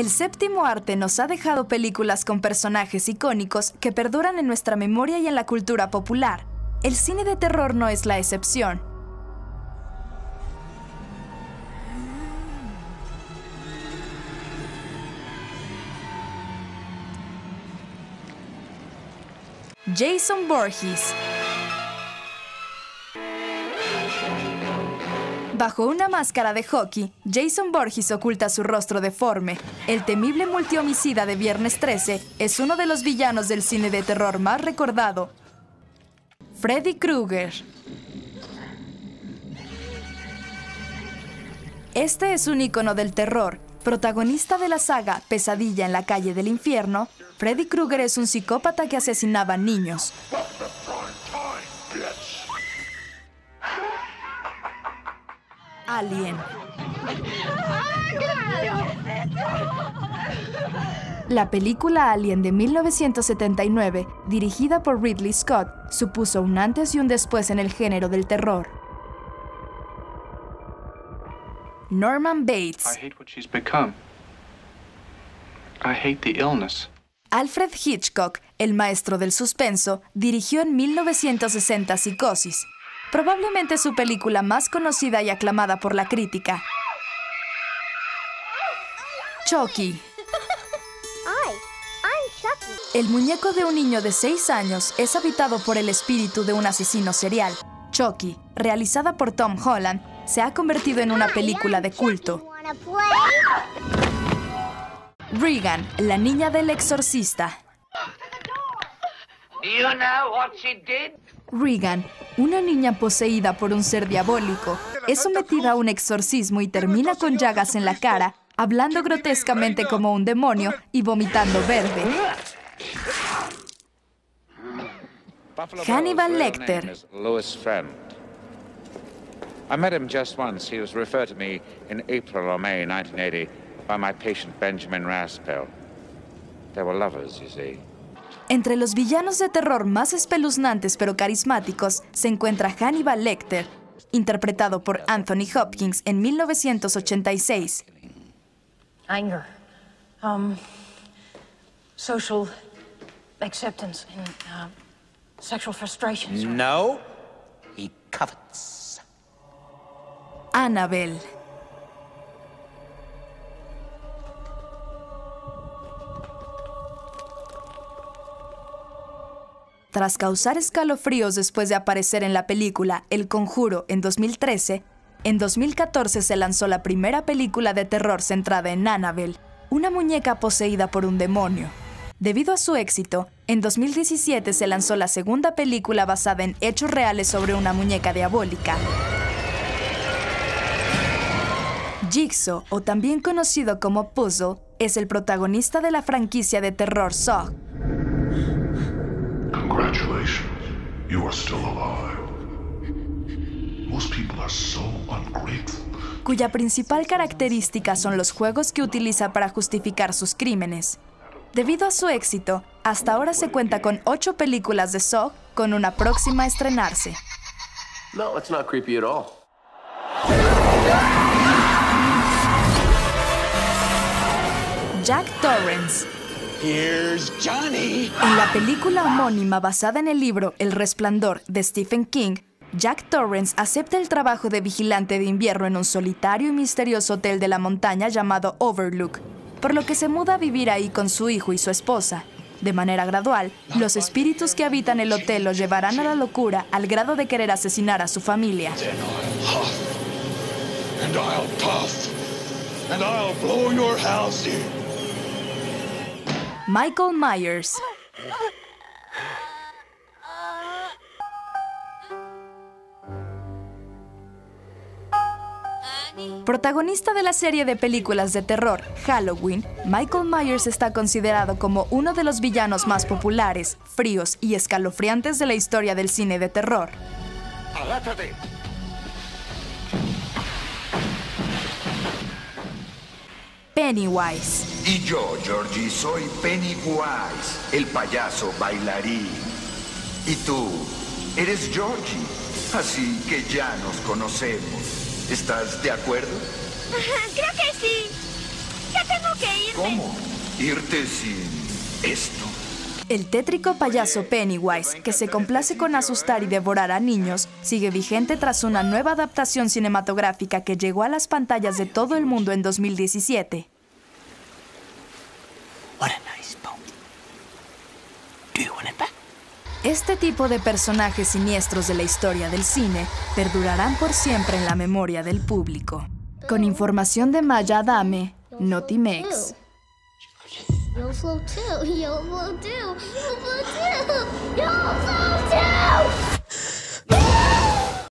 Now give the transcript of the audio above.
El séptimo arte nos ha dejado películas con personajes icónicos que perduran en nuestra memoria y en la cultura popular. El cine de terror no es la excepción. Jason Voorhees Bajo una máscara de hockey, Jason Voorhees oculta su rostro deforme. El temible multihomicida de Viernes 13 es uno de los villanos del cine de terror más recordado. Freddy Krueger. Este es un icono del terror. Protagonista de la saga Pesadilla en la calle del infierno, Freddy Krueger es un psicópata que asesinaba niños. Alien. La película Alien de 1979, dirigida por Ridley Scott, supuso un antes y un después en el género del terror. Norman Bates. I hate what she's become. I hate the illness. Alfred Hitchcock, el maestro del suspenso, dirigió en 1960 Psicosis, probablemente su película más conocida y aclamada por la crítica. Chucky. El muñeco de un niño de 6 años es habitado por el espíritu de un asesino serial. Chucky, realizada por Tom Holland, se ha convertido en una película de culto. Regan, la niña del exorcista. Regan, una niña poseída por un ser diabólico, es sometida a un exorcismo y termina con llagas en la cara, hablando grotescamente como un demonio y vomitando verde. Hannibal Lecter. I met him just once. He was referred to me in April or May 1980 by my patient Benjamin Raspel. They were lovers, you see. Entre los villanos de terror más espeluznantes pero carismáticos se encuentra Hannibal Lecter, interpretado por Anthony Hopkins en 1986. anger, um, social acceptance, and uh, sexual frustrations. No. He covets. Annabelle. Tras causar escalofríos después de aparecer en la película El Conjuro en 2013, en 2014 se lanzó la primera película de terror centrada en Annabelle, una muñeca poseída por un demonio. Debido a su éxito, en 2017 se lanzó la segunda película basada en hechos reales sobre una muñeca diabólica. Jigsaw, o también conocido como Puzzle, es el protagonista de la franquicia de terror Saw, Congratulations, you are still alive. Most people are so ungrateful. cuya principal característica son los juegos que utiliza para justificar sus crímenes. Debido a su éxito, hasta ahora se cuenta con ocho películas de Saw, con una próxima a estrenarse. No, it's not creepy at all. Jack Torrance. Here's Johnny. En la película homónima basada en el libro El Resplandor de Stephen King, Jack Torrance acepta el trabajo de vigilante de invierno en un solitario y misterioso hotel de la montaña llamado Overlook, por lo que se muda a vivir ahí con su hijo y su esposa. De manera gradual, los espíritus que habitan el hotel lo llevarán a la locura al grado de querer asesinar a su familia. And I'll puff. And I'll blow your house in. Michael Myers. Protagonista de la serie de películas de terror Halloween, Michael Myers está considerado como uno de los villanos más populares, fríos y escalofriantes de la historia del cine de terror. Pennywise. Y yo, Georgie, soy Pennywise, el payaso bailarín. Y tú, eres Georgie, así que ya nos conocemos. ¿Estás de acuerdo? Creo que sí. Ya tengo que irme. cómo irte sin esto. El tétrico payaso Pennywise, que se complace con asustar y devorar a niños, sigue vigente tras una nueva adaptación cinematográfica que llegó a las pantallas de todo el mundo en 2017. Este tipo de personajes siniestros de la historia del cine perdurarán por siempre en la memoria del público. Con información de Maya Adame, Notimex. You'll flow too. You'll flow too. You'll flow too. You'll flow too.